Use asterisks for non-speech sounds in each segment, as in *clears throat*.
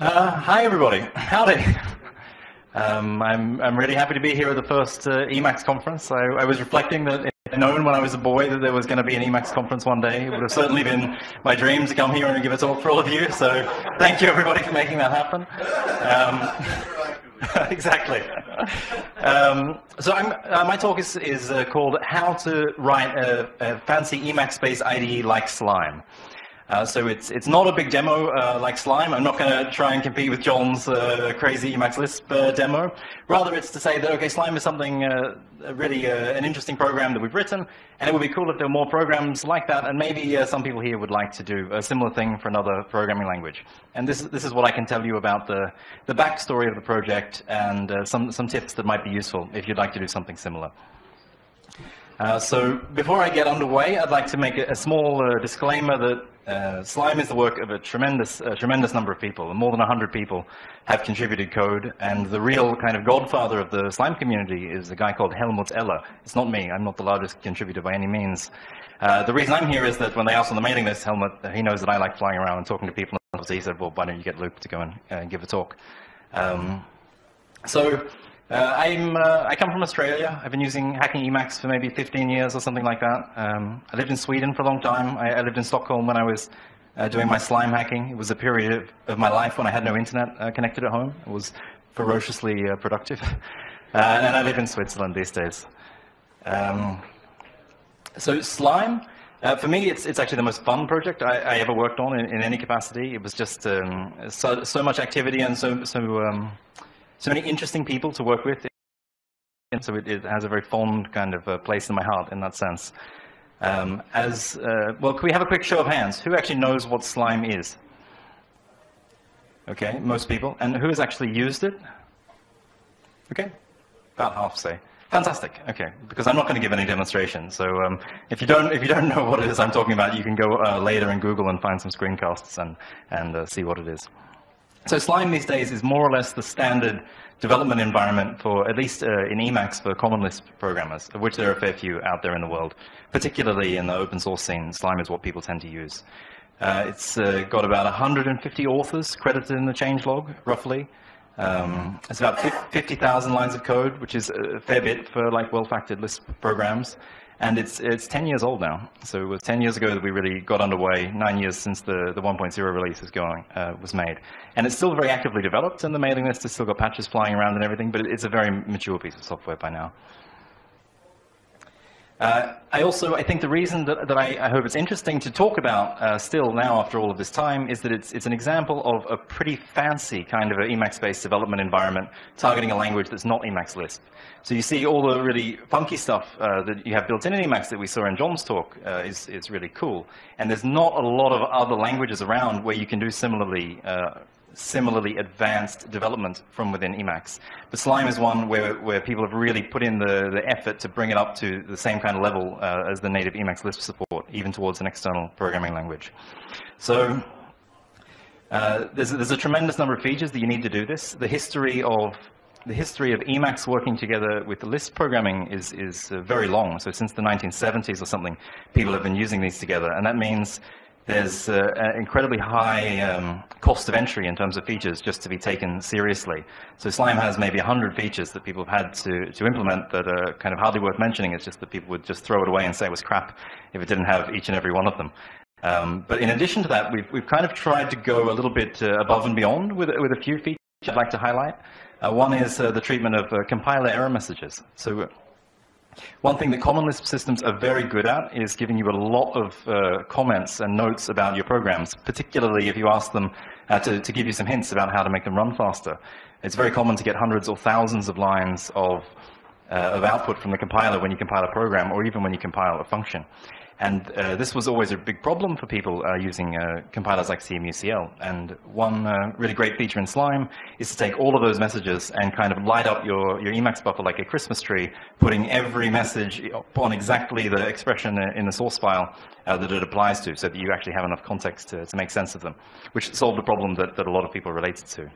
Uh, hi, everybody. Howdy. Um, I'm, I'm really happy to be here at the first uh, Emacs conference. I, I was reflecting that I'd known when I was a boy that there was going to be an Emacs conference one day. It would have certainly been my dream to come here and give a talk for all of you. So thank you, everybody, for making that happen. Um, *laughs* exactly. Um, so uh, my talk is, is uh, called How to Write a, a Fancy Emacs-based IDE like Slime. Uh, so it's, it's not a big demo uh, like Slime. I'm not going to try and compete with John's uh, crazy Emacs Lisp uh, demo. Rather, it's to say that, okay, Slime is something uh, really uh, an interesting program that we've written, and it would be cool if there were more programs like that, and maybe some people here would like to do a similar thing for another programming language. And this, this is what I can tell you about the, the backstory of the project and some, some tips that might be useful if you'd like to do something similar. Uh, so before I get underway, I'd like to make a, a small uh, disclaimer that uh, Slime is the work of a tremendous, tremendous number of people. More than 100 people have contributed code, and the real kind of godfather of the Slime community is a guy called Helmut Eller. It's not me. I'm not the largest contributor by any means. Uh, the reason I'm here is that when they asked on the mailing list, Helmut, he knows that I like flying around and talking to people, and he said, well, why don't you get Luke to go and uh, give a talk? Um, so uh, I'm, uh, I come from Australia. I've been using hacking Emacs for maybe 15 years or something like that. Um, I lived in Sweden for a long time. I, I lived in Stockholm when I was uh, doing my slime hacking. It was a period of, of my life when I had no internet uh, connected at home. It was ferociously uh, productive. *laughs* Uh, and I live in Switzerland these days. Um, so slime, for me, it's, it's actually the most fun project I, I ever worked on in, in, any capacity. It was just um, so, so much activity and so, so um, so many interesting people to work with. And so it, it has a very fond kind of uh, place in my heart in that sense. Um, as uh, well, can we have a quick show of hands? Who actually knows what slime is? Okay, most people. And who has actually used it? Okay, about half say. Fantastic. Okay, because I'm not going to give any demonstration. So um, if you don't if you don't know what it is I'm talking about, you can go uh, later in Google and find some screencasts and and uh, see what it is. So Slime these days is more or less the standard development environment for, at least uh, in Emacs, for Common Lisp programmers, of which there are a fair few out there in the world. Particularly in the open source scene, Slime is what people tend to use. Uh, it's uh, got about 150 authors credited in the changelog, roughly. Um, it's about 50,000 lines of code, which is a fair bit for like well-factored Lisp programs. And it's, it's 10 years old now. So it was 10 years ago that we really got underway, nine years since the, the 1.0 release was, going, uh, was made. And it's still very actively developed, and the mailing list has still got patches flying around and everything, but it's a very mature piece of software by now. Uh, I also, I think the reason that, that I, I, hope it's interesting to talk about uh, still now after all of this time is that it's, it's an example of a pretty fancy kind of Emacs-based development environment targeting a language that's not Emacs Lisp. So you see all the really funky stuff uh, that you have built in in Emacs that we saw in John's talk uh, is, is really cool. And there's not a lot of other languages around where you can do similarly uh, similarly advanced development from within Emacs. But Slime is one where, where people have really put in the, the effort to bring it up to the same kind of level uh, as the native Emacs Lisp support, even towards an external programming language. So uh, there's, there's a tremendous number of features that you need to do this. The history of the history of Emacs working together with Lisp programming is, is uh, very long. So since the 1970s or something, people have been using these together. And that means there's uh, an incredibly high um, cost of entry in terms of features just to be taken seriously. So Slime has maybe 100 features that people have had to, to implement that are kind of hardly worth mentioning. It's just that people would just throw it away and say it was crap if it didn't have each and every one of them. Um, but in addition to that, we've, we've kind of tried to go a little bit uh, above and beyond with, with a few features I'd like to highlight. Uh, one is uh, the treatment of uh, compiler error messages. So one thing that Common Lisp systems are very good at is giving you a lot of uh, comments and notes about your programs, particularly if you ask them uh, to, to, give you some hints about how to make them run faster. It's very common to get hundreds or thousands of lines of, uh, of output from the compiler when you compile a program or even when you compile a function. And uh, this was always a big problem for people uh, using uh, compilers like CMUCL. And one uh, really great feature in Slime is to take all of those messages and kind of light up your, your Emacs buffer like a Christmas tree, putting every message on exactly the expression in the source file uh, that it applies to, so that you actually have enough context to, to make sense of them, which solved a problem that, that a lot of people related to.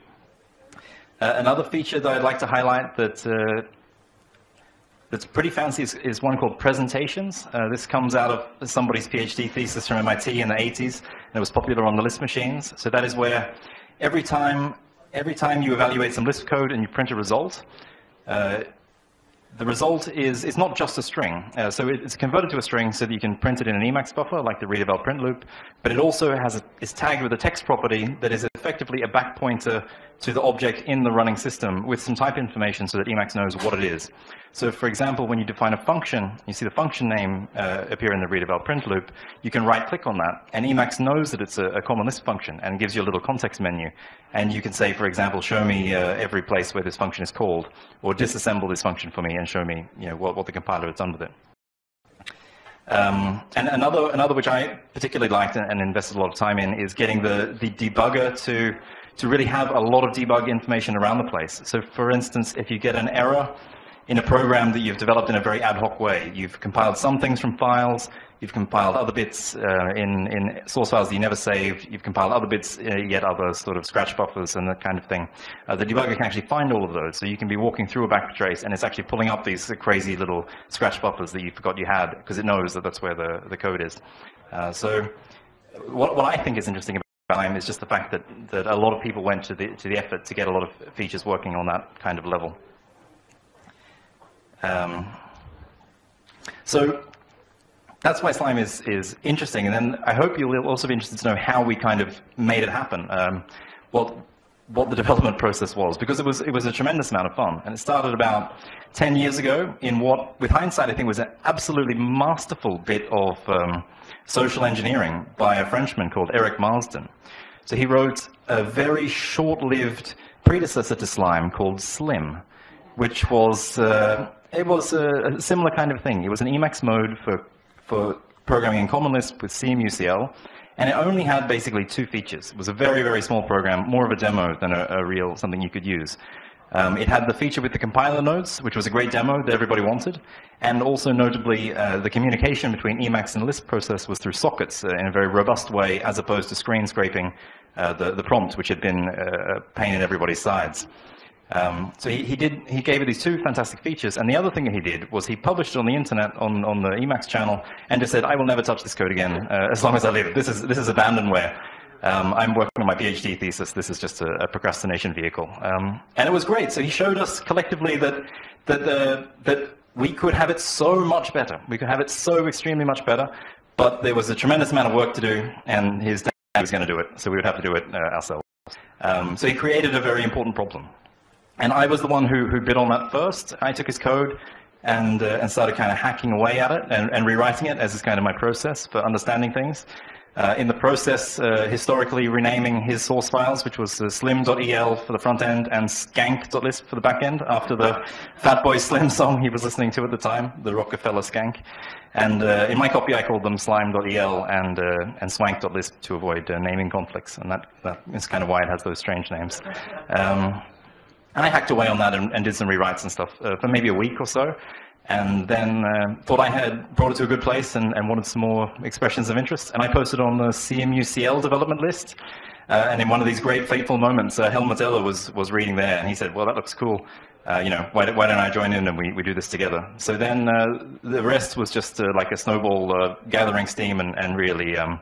Uh, another feature that I'd like to highlight that that's pretty fancy is, is one called Presentations. Uh, this comes out of somebody's PhD thesis from MIT in the 80s, and it was popular on the Lisp machines. So that is where every time, every time you evaluate some Lisp code and you print a result, uh, the result is, it's not just a string. Uh, so it's converted to a string so that you can print it in an Emacs buffer, like the readeval print loop, but it also has a, is tagged with a text property that is effectively a back pointer to the object in the running system with some type information so that Emacs knows what it is. So for example, when you define a function, you see the function name uh, appear in the readeval print loop, you can right-click on that, and Emacs knows that it's a, a, common Lisp function and gives you a little context menu. And you can say, for example, show me uh, every place where this function is called, or disassemble this function for me and show me you know, what, what the compiler has done with it. Um, and another, another which I particularly liked and, and invested a lot of time in is getting the, the debugger to to really have a lot of debug information around the place. So for instance, if you get an error in a program that you've developed in a very ad hoc way, you've compiled some things from files, you've compiled other bits uh, in, in source files that you never saved, you've compiled other bits, uh, yet other sort of scratch buffers and that kind of thing. Uh, the debugger can actually find all of those, so you can be walking through a backtrace and it's actually pulling up these crazy little scratch buffers that you forgot you had because it knows that that's where the, the code is. Uh, so what, what I think is interesting about Slime is just the fact that, that a lot of people went to the, to the effort to get a lot of features working on that kind of level. Um, so that's why Slime is, is interesting. And then I hope you'll also be interested to know how we kind of made it happen. Um, what, what the development process was, because it was, it was a tremendous amount of fun. And it started about 10 years ago in what, with hindsight, I think was an absolutely masterful bit of um, social engineering by a Frenchman called Eric Marsden. So he wrote a very short-lived predecessor to Slime called Slim, which was uh, it was a, a, similar kind of thing. It was an Emacs mode for for programming in Common Lisp with CMUCL, and it only had basically two features. It was a very very small program, more of a demo than a, a real something you could use. Um, it had the feature with the compiler notes, which was a great demo that everybody wanted, and also notably uh, the communication between Emacs and Lisp process was through sockets uh, in a very robust way, as opposed to screen scraping uh, the, the prompt, which had been a pain in everybody's sides. Um, so he, he, did, he gave it these two fantastic features, and the other thing that he did was he published it on the internet, on, on the Emacs channel, and just said, I will never touch this code again, uh, as long as I live. This is, this is abandonware. Um, I'm working on my PhD thesis. This is just a, a procrastination vehicle. Um, and it was great. So he showed us collectively that, that, uh, that we could have it so much better. We could have it so extremely much better, but there was a tremendous amount of work to do, and his was going to do it, so we would have to do it uh, ourselves. Um, so he created a very important problem. And I was the one who, who bid on that first. I took his code and, uh, and started kind of hacking away at it and, and rewriting it as is kind of my process for understanding things. Uh, in the process, uh, historically renaming his source files, which was uh, slim.el for the front end and skank.lisp for the back end, after the Fatboy Slim song he was listening to at the time, the Rockafeller skank. And uh, in my copy, I called them slime.el and, uh, and swank.lisp to avoid uh, naming conflicts, and that, that is kind of why it has those strange names. Um, and I hacked away on that and, and did some rewrites and stuff for maybe a week or so and then uh, thought I had brought it to a good place and, and, wanted some more expressions of interest. And I posted on the CMUCL development list. Uh, and in one of these great fateful moments, uh, Helmut Eller was, was reading there, and he said, well, that looks cool. Uh, you know, why, why, don't I join in and we, we do this together? So then uh, the rest was just uh, like a snowball gathering steam and, and really um,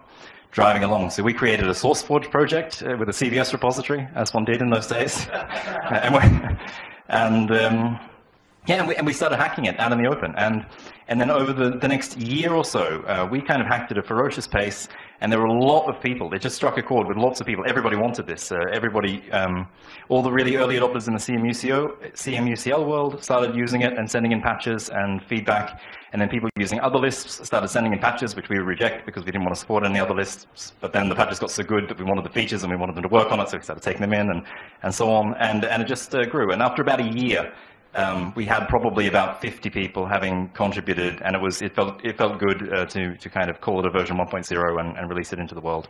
driving along. So we created a SourceForge project with a CVS repository, as one did in those days. *laughs* and, and um, yeah, and we, and we, started hacking it out in the open. And, and then over the, the next year or so, uh, we kind of hacked at a ferocious pace, and there were a lot of people. It just struck a chord with lots of people. Everybody wanted this. Uh, everybody, um, all the really early adopters in the CMUCO, CMUCL world started using it and sending in patches and feedback. And then people using other Lisps started sending in patches, which we would reject because we didn't want to support any other Lisps. But then the patches got so good that we wanted the features and we wanted them to work on it, so we started taking them in and, and so on. And, and it just uh, grew. And after about a year, um, we had probably about 50 people having contributed, and it was it felt it felt good uh, to to kind of call it a version 1.0 and, and release it into the world.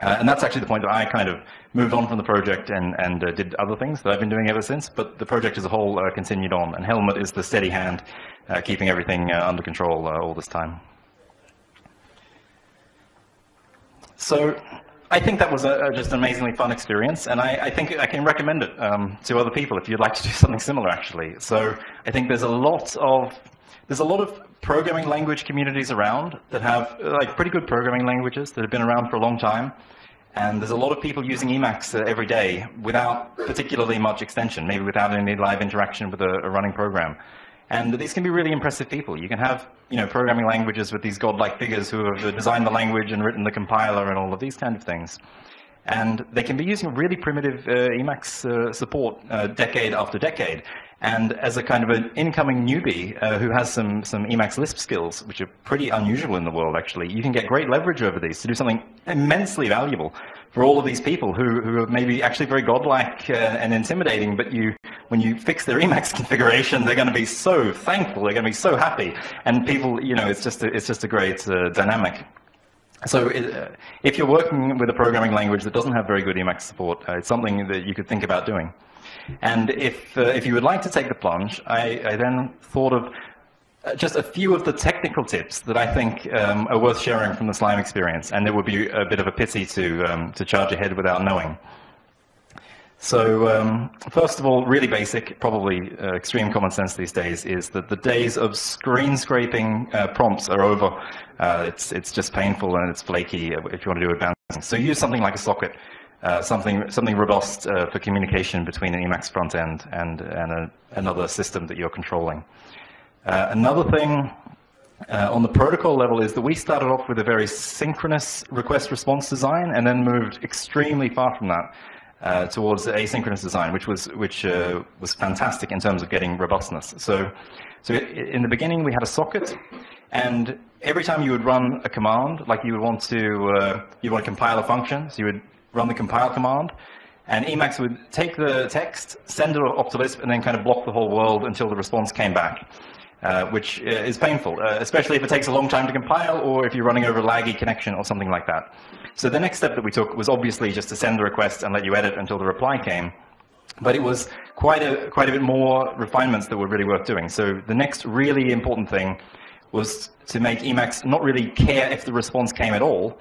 Uh, and that's actually the point that I kind of moved on from the project and, and uh, did other things that I've been doing ever since. But the project as a whole uh, continued on, and Helmut is the steady hand uh, keeping everything uh, under control all this time. So I think that was a, a just an amazingly fun experience, and I, I think I can recommend it um, to other people if you'd like to do *laughs* something similar, actually. So I think there's a lot of there's a lot of programming language communities around that have like pretty good programming languages that have been around for a long time, And there's a lot of people using Emacs uh, every day without particularly much extension, maybe without any live interaction with a, a running program. And these can be really impressive people. You can have, you know, programming languages with these godlike figures who have designed the language and written the compiler and all of these kind of things. And they can be using really primitive uh, Emacs uh, support uh, decade after decade. And as a kind of an incoming newbie uh, who has some, some Emacs Lisp skills, which are pretty unusual in the world actually, you can get great leverage over these to do something immensely valuable for all of these people who, who are maybe actually very godlike uh, and intimidating, but you, when you fix their *laughs* Emacs configuration, they're going to be so thankful, they're going to be so happy. And people, you know, it's just a, it's just a great uh, dynamic. So uh, if you're working with a programming language that doesn't have very good Emacs support, uh, it's something that you could think about doing. And if, uh, if you would like to take the plunge, I, I then thought of uh, just a few of the technical tips that I think um, are worth sharing from the slime experience, and it would be a bit of a pity to, um, to charge ahead without knowing. So um, first of all, really basic, probably uh, extreme common sense these days, is that the days of screen scraping uh, prompts are over. Uh, it's, it's just painful and it's flaky if you want to do advanced. Things. So use something like a socket uh, something, something robust uh, for communication between an Emacs front end and, and a, another system that you're controlling. Uh, another thing uh, on the protocol level is that we started off with a very synchronous request-response design and then moved extremely far from that uh, towards asynchronous design, which was which uh, was fantastic in terms of getting robustness. So, so in the beginning we had a socket, and every time you would run a command, like you would want to uh, you want to compile a function, so you would run the compile command, and Emacs would take the text, send it off to Lisp, and then kind of block the whole world until the response came back, uh, which uh, is painful, uh, especially if it takes a long time to compile or if you're running over a laggy connection or something like that. So the next step that we took was obviously just to send the request and let you edit until the reply came. But it was quite a, quite a bit more refinements that were really worth doing. So the next really important thing was to make Emacs not really care if the response came at all,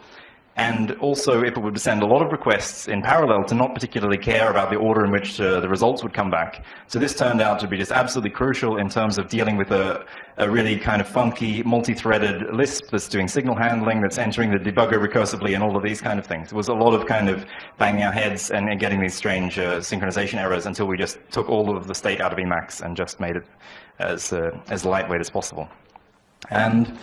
and also if it would send a lot of requests in parallel to not particularly care about the order in which uh, the results would come back. So this turned out to be just absolutely crucial in terms of dealing with a, a really kind of funky multi-threaded Lisp that's doing signal handling, that's entering the debugger recursively and all of these kind of things. It was a lot of kind of banging our heads and, and getting these strange uh, synchronization errors until we just took all of the state out of Emacs and just made it as, uh, as lightweight as possible. And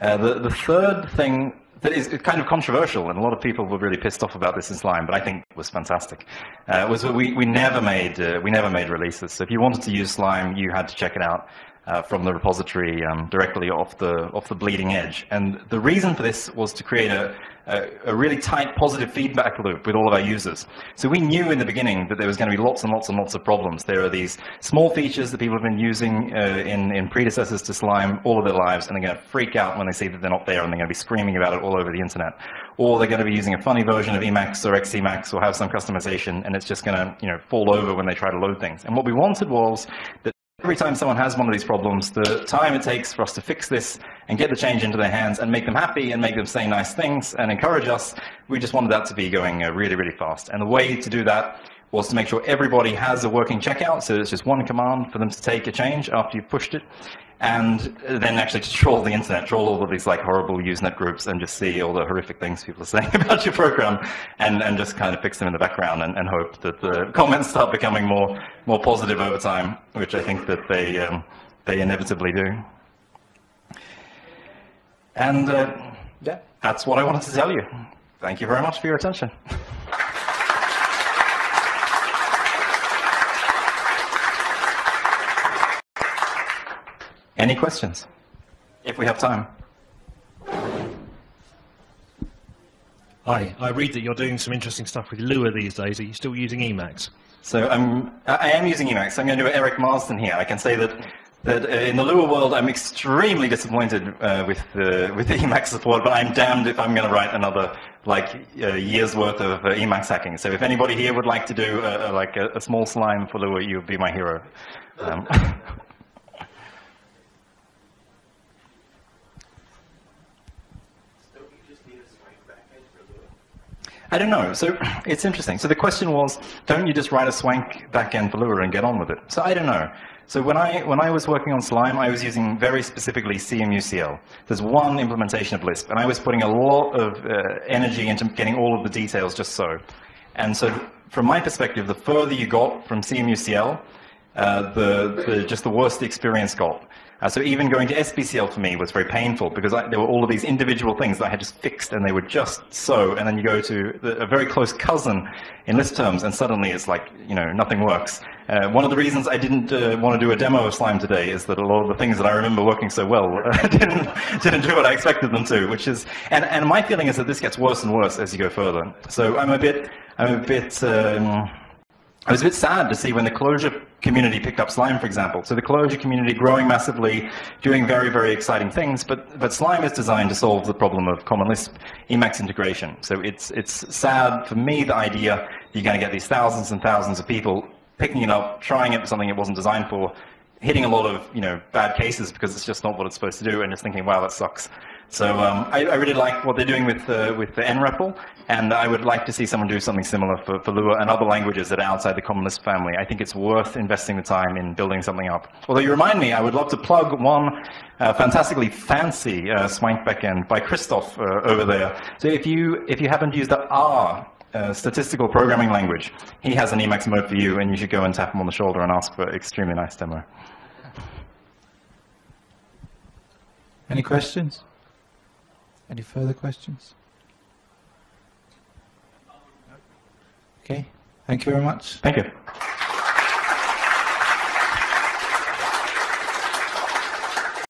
uh, the, the third thing is kind of controversial, and a lot of people were really pissed off about this in Slime, but I think it was fantastic. Uh, was we, we never made uh, we never made releases. So if you wanted to use Slime, you had to check it out uh, from the repository um, directly off the off the bleeding edge. And the reason for this was to create a, a, a, really tight positive feedback loop with all of our users. So we knew in the beginning that there was going to be lots and lots and lots of problems. There are these small features that people have been using uh, in, in predecessors to Slime all of their lives, and they're going to freak out when they see that they're not there, and they're going to be screaming about it all over the internet. Or they're going to be using a funny version of Emacs or XEmacs or have some customization, and it's just going to you know, fall over when they try to load things. And what we wanted was that Every time someone has one of these problems, the time it takes for us to fix this and get the change into their hands and make them happy and make them say nice things and encourage us, we just wanted that to be going uh, really, really fast. And the way to do that was to make sure everybody has a working checkout, so it's just one command for them to take a change after you've pushed it, and then actually to troll the internet, troll all of these like horrible Usenet groups and just see all the horrific things people are *laughs* saying about your program and, and just kind of fix them in the background and, and hope that the comments start becoming more, more positive over time, which I think that they, um, they inevitably do. And uh, yeah, that's what I wanted to tell you. Thank you very much for your attention. *laughs* Any questions? If we have time. Hi, I read that you're doing some interesting stuff with Lua these days. Are you still using Emacs? So I'm, I am using Emacs. I'm going to do Eric Marsden here. I can say that, that uh, in the Lua world, I'm extremely disappointed uh, with, uh, with the *laughs* Emacs support, but I'm damned if I'm going to write another like uh, year's worth of uh, Emacs hacking. So if anybody here would like to do uh, like a, a, small slime for Lua, you would be my hero. Um, *laughs* I don't know. So *clears throat* it's interesting. So the question was, don't you just write a swank backend for Lua and get on with it? So I don't know. So when I, when I was working on Slime, I was using very specifically CMUCL. There's one implementation of Lisp, and I was putting a lot of uh, energy into getting all of the details just so. And so from my perspective, the further you got from CMUCL, uh, the, the, just the worst experience got. Uh, so even going to SBCL for me was very painful because I, there were all of these individual things that I had just fixed and they were just so, and then you go to the, a very close cousin in Lisp terms and suddenly it's like, you know, nothing works. Uh, one of the reasons I didn't uh, want to do a demo of Slime today is that a lot of the things that I remember working so well *laughs* didn't, didn't do what I expected them to, which is, and, and my feeling is that this gets worse and worse as you go further. So I'm a bit, I'm a bit, um, I was a bit sad to see when the Clojure community picked up Slime, for example. So the Clojure community growing massively, doing very, very exciting things, but, but Slime is designed to solve the problem of Common Lisp Emacs integration. So it's, it's sad for me, the idea you're going to get these thousands and thousands of people picking it up, trying it for something it wasn't designed for, hitting a lot of you know bad cases because it's just not what it's supposed to do, and just thinking, wow, that sucks. So um, I, I, really like what they're doing with uh, with the NREPL, and I would like to see someone do something similar for, for Lua and other languages that are outside the Common Lisp family. I think it's worth investing the time in building something up. Although you remind me, I would love to plug one uh, fantastically fancy uh, Swank backend by Christophe uh, over there. So if you if you haven't used the R uh, statistical programming language, he has an Emacs mode for you, and you should go and tap him on the shoulder and ask for an extremely nice demo. Any questions? Any further questions? Okay, thank you very much. Thank you.